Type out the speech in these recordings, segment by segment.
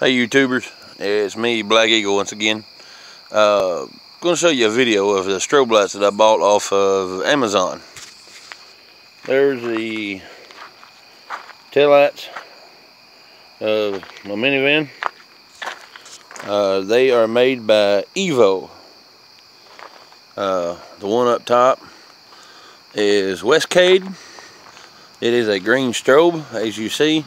Hey YouTubers, it's me Black Eagle once again. Uh, going to show you a video of the strobe lights that I bought off of Amazon. There's the tail lights of my minivan. Uh, they are made by Evo. Uh, the one up top is Westcade. It is a green strobe as you see.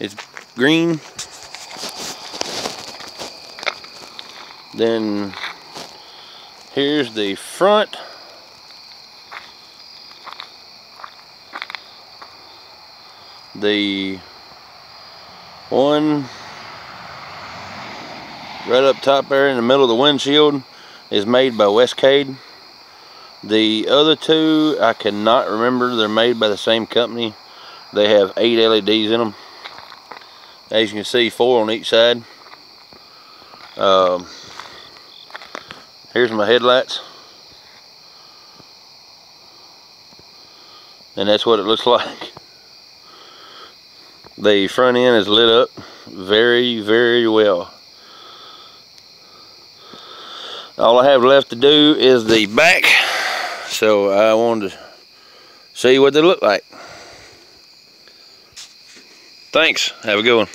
It's green. Then here's the front. The one right up top there in the middle of the windshield is made by Westcade. The other two, I cannot remember. They're made by the same company. They have eight LEDs in them as you can see four on each side. Um, here's my headlights. And that's what it looks like. The front end is lit up very very well. All I have left to do is the back. So I wanted to see what they look like. Thanks. Have a good one